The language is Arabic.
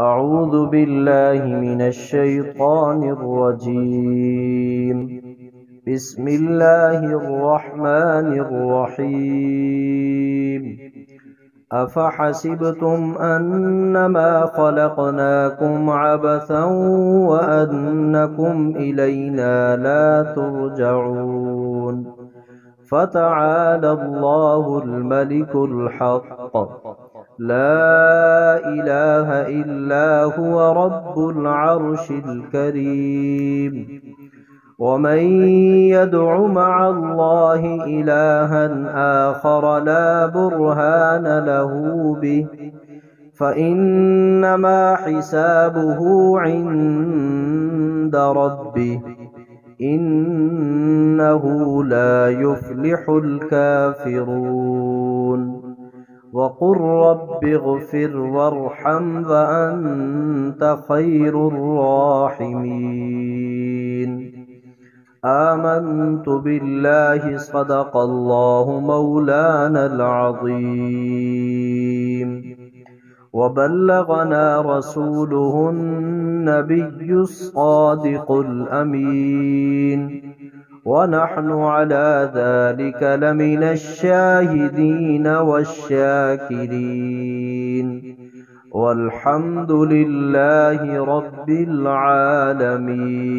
أعوذ بالله من الشيطان الرجيم. بسم الله الرحمن الرحيم. أفحسبتم أنما خلقناكم عبثا وأنكم إلينا لا ترجعون. فتعالى الله الملك الحق. لا إله إلا هو رب العرش الكريم. ومن يدع مع الله إلها آخر لا برهان له به فإنما حسابه عند ربه إنه لا يفلح الكافرون. وقل رب اغفر وارحم وأنت خير الراحمين. آمنت بالله صدق الله مولانا العظيم. وبلغنا رسوله النبي الصادق الأمين. ونحن على ذلك لمن الشاهدين والشاكرين. والحمد لله رب العالمين.